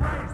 right